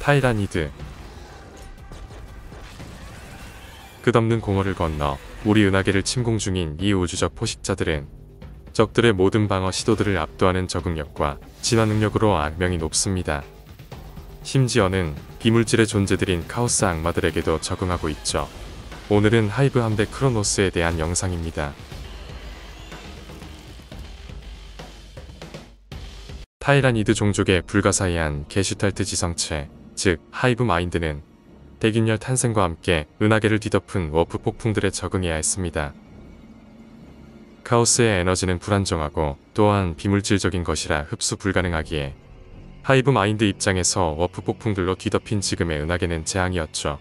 타이라니드 끝없는 공허를 건너 우리 은하계를 침공 중인 이 우주적 포식자들은 적들의 모든 방어 시도들을 압도하는 적응력과 진화 능력으로 악명이 높습니다. 심지어는 비물질의 존재들인 카오스 악마들에게도 적응하고 있죠. 오늘은 하이브 함대 크로노스에 대한 영상입니다. 타이라니드 종족의 불가사의한 게슈탈트 지성체, 즉 hive mind는 대균열 탄생과 함께 은하계를 뒤덮은 워프 폭풍들에 적응해야 했습니다. 카오스의 에너지는 불안정하고 또한 비물질적인 것이라 흡수 불가능하기에 hive mind 입장에서 워프 폭풍들로 뒤덮인 지금의 은하계는 재앙이었죠.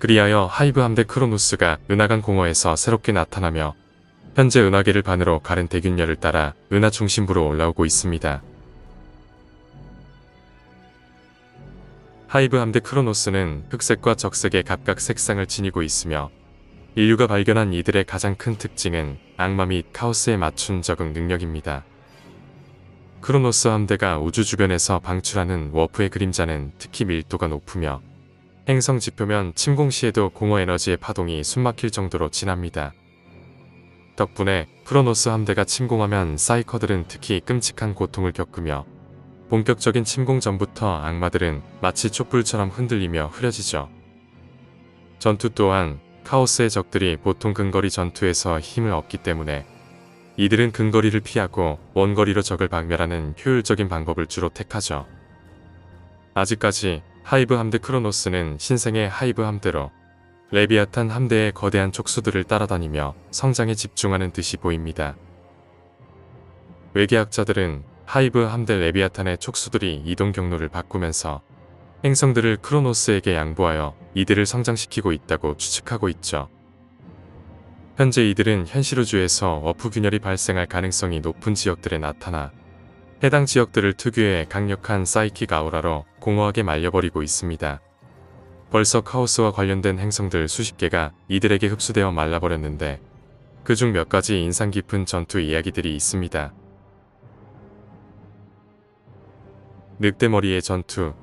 그리하여 하이브 함대 크로노스가 은하간 공허에서 새롭게 나타나며 현재 은하계를 반으로 가른 대균열을 따라 은하 중심부로 올라오고 있습니다. 하이브 함대 크로노스는 흑색과 적색의 각각 색상을 지니고 있으며 인류가 발견한 이들의 가장 큰 특징은 악마 및 카오스에 맞춘 적응 능력입니다. 크로노스 함대가 우주 주변에서 방출하는 워프의 그림자는 특히 밀도가 높으며 행성 지표면 침공 시에도 공허 에너지의 파동이 숨막힐 정도로 진합니다. 덕분에 크로노스 함대가 침공하면 psyker들은 특히 끔찍한 고통을 겪으며 본격적인 침공 전부터 악마들은 마치 촛불처럼 흔들리며 흐려지죠. 전투 또한 카오스의 적들이 보통 근거리 전투에서 힘을 얻기 때문에 이들은 근거리를 피하고 원거리로 적을 박멸하는 효율적인 방법을 주로 택하죠. 아직까지 하이브 함대 크로노스는 신생의 하이브 함대로 레비아탄 함대의 거대한 촉수들을 따라다니며 성장에 집중하는 듯이 보입니다. 외계학자들은 하이브 함대 레비아탄의 촉수들이 이동 경로를 바꾸면서 행성들을 크로노스에게 양보하여 이들을 성장시키고 있다고 추측하고 있죠. 현재 이들은 현실 우주에서 어프 균열이 발생할 가능성이 높은 지역들에 나타나 해당 지역들을 특유의 강력한 psychic 아우라로 공허하게 말려버리고 있습니다. 벌써 카오스와 관련된 행성들 수십 개가 이들에게 흡수되어 말라버렸는데 그중 몇 가지 인상 깊은 전투 이야기들이 있습니다. 늑대머리의 전투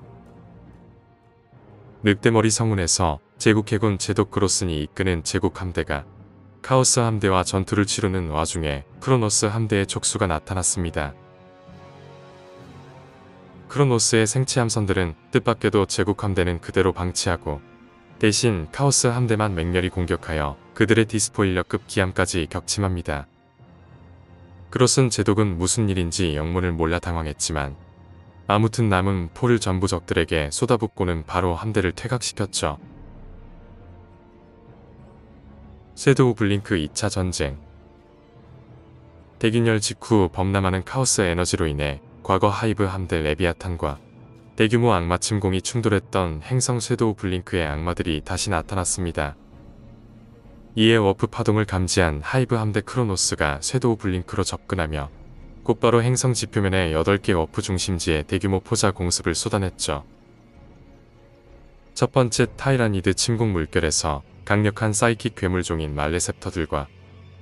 늑대머리 성운에서 제국 해군 제독 크로슨이 이끄는 제국 함대가 카오스 함대와 전투를 치르는 와중에 크로노스 함대의 촉수가 나타났습니다. 크로노스의 생체 함선들은 뜻밖에도 제국 함대는 그대로 방치하고 대신 카오스 함대만 맹렬히 공격하여 그들의 디스포일러급 기함까지 격침합니다. 크로슨 제독은 무슨 일인지 영문을 몰라 당황했지만 아무튼 남은 포를 전부 적들에게 쏟아붓고는 바로 함대를 퇴각시켰죠. 섀도우 블링크 2차 전쟁 대균열 직후 범람하는 카오스 에너지로 인해 과거 하이브 함대 레비아탄과 대규모 악마 침공이 충돌했던 행성 섀도우 블링크의 악마들이 다시 나타났습니다. 이에 워프 파동을 감지한 하이브 함대 크로노스가 섀도우 블링크로 접근하며 곧바로 행성 지 표면의 8개 워프 중심지에 대규모 포자 공습을 쏟아냈죠. 첫 번째 타이라니드 침공 물결에서 강력한 psychic 괴물종인 말레셉터들과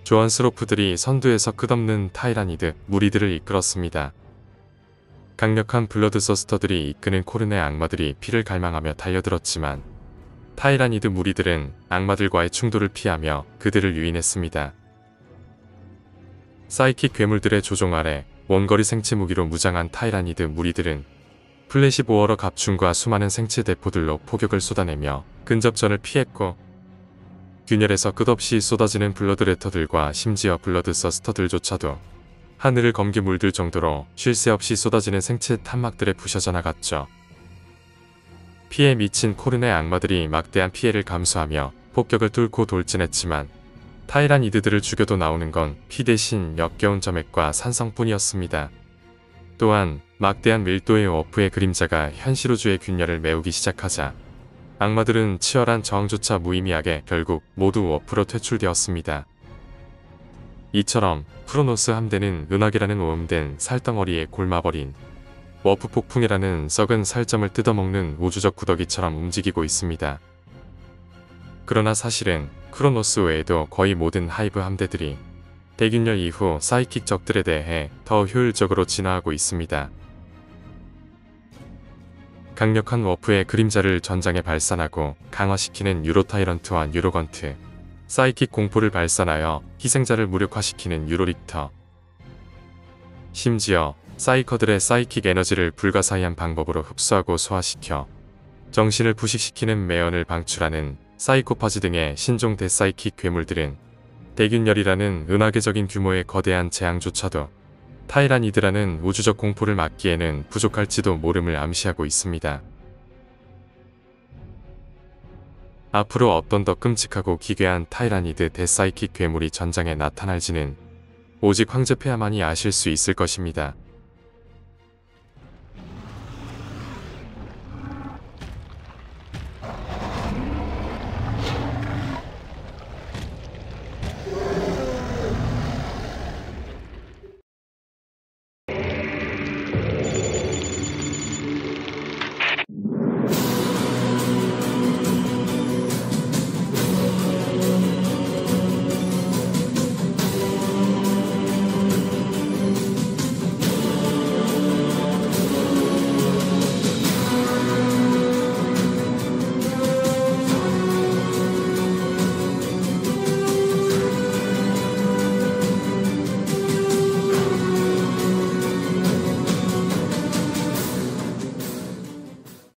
조안스로프들이 선두에서 끝없는 타이라니드 무리들을 이끌었습니다. 강력한 블러드써스터들이 이끄는 코른의 악마들이 피를 갈망하며 달려들었지만 타이라니드 무리들은 악마들과의 충돌을 피하며 그들을 유인했습니다. psychic 괴물들의 조종 아래 원거리 생체 무기로 무장한 타이라니드 무리들은 플래시 보어러 갑충과 수많은 생체 대포들로 포격을 쏟아내며 근접전을 피했고 균열에서 끝없이 쏟아지는 블러드 레터들과 심지어 블러드써스터들조차도 하늘을 검게 물들 정도로 쉴 새 없이 쏟아지는 생체 탄막들에 부셔져 나갔죠. 피에 미친 코른의 악마들이 막대한 피해를 감수하며 폭격을 뚫고 돌진했지만 타이라니드들을 죽여도 나오는 건 피 대신 역겨운 점액과 산성뿐이었습니다. 또한 막대한 밀도의 워프의 그림자가 현실 우주의 균열을 메우기 시작하자 악마들은 치열한 저항조차 무의미하게 결국 모두 워프로 퇴출되었습니다. 이처럼 크로노스 함대는 은하계라는 오염된 살덩어리에 곪아버린 워프 폭풍이라는 썩은 살점을 뜯어먹는 우주적 구더기처럼 움직이고 있습니다. 그러나 사실은 크로노스 외에도 거의 모든 하이브 함대들이 대균열 이후 psychic 적들에 대해 더 효율적으로 진화하고 있습니다. 강력한 워프의 그림자를 전장에 발산하고 강화시키는 뉴로타이런트와 뉴로건트, psychic 공포를 발산하여 희생자를 무력화시키는 뉴로릭터. 심지어 psyker들의 psychic 에너지를 불가사의한 방법으로 흡수하고 소화시켜 정신을 부식시키는 매연을 방출하는 사이코파지 등의 신종 대psychic 괴물들은 대균열이라는 은하계적인 규모의 거대한 재앙조차도 타이라니드라는 우주적 공포를 막기에는 부족할지도 모름을 암시하고 있습니다. 앞으로 어떤 더 끔찍하고 기괴한 타이라니드 대psychic 괴물이 전장에 나타날지는 오직 황제폐하만이 아실 수 있을 것입니다.